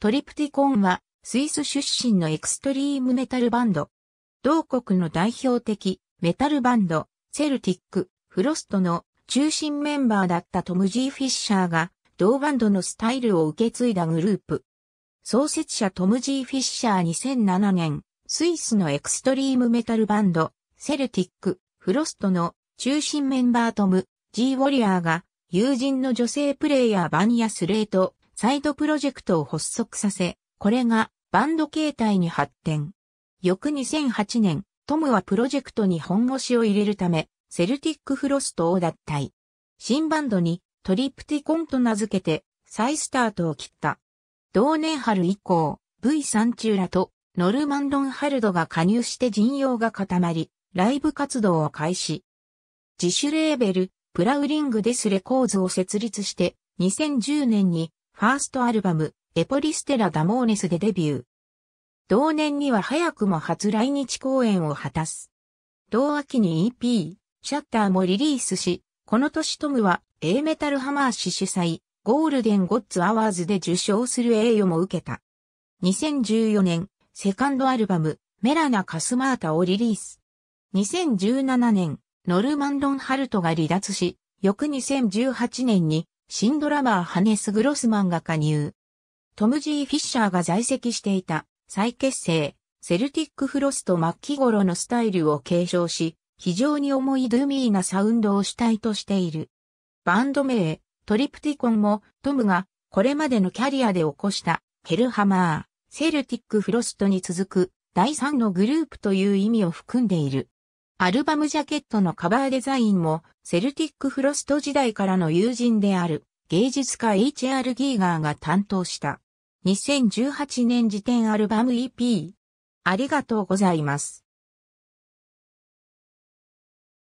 トリプティコンはスイス出身のエクストリームメタルバンド。同国の代表的メタルバンド、セルティック、フロストの中心メンバーだったトム・ジー・フィッシャーが同バンドのスタイルを受け継いだグループ。創設者トム・ジー・フィッシャー2007年、スイスのエクストリームメタルバンド、セルティック、フロストの中心メンバートム、G ウォリアーが友人の女性プレイヤーバンヤスレート、サイドプロジェクトを発足させ、これがバンド形態に発展。翌2008年、トムはプロジェクトに本腰を入れるため、セルティックフロストを脱退。新バンドにトリプティコンと名付けて再スタートを切った。同年春以降、V サンチューラとノルマンドンハルドが加入して陣容が固まり、ライブ活動を開始。自主レーベル、プラウリングデスレコーズを設立して、2010年にファーストアルバム、エポリステラ・ダモーネスでデビュー。同年には早くも初来日公演を果たす。同秋に EP、シャッターもリリースし、この年トムは A メタルハマー氏主催、ゴールデンゴッツアワーズで受賞する栄誉も受けた。2014年、セカンドアルバム、メラナ・カスマータをリリース。2017年、ノルマンドン・ハルトが離脱し、翌2018年に、新ドラマーハネス・グロスマンが加入。トム・ジー・フィッシャーが在籍していた再結成、セルティック・フロスト末期頃のスタイルを継承し、非常に重いドゥミーなサウンドを主体としている。バンド名、トリプティコンもトムがこれまでのキャリアで起こしたヘルハマー、セルティック・フロストに続く第3のグループという意味を含んでいる。アルバムジャケットのカバーデザインもセルティック・フロスト時代からの友人である芸術家 H.R. ギーガーが担当した。2018年時点アルバム EP。ありがとうございます。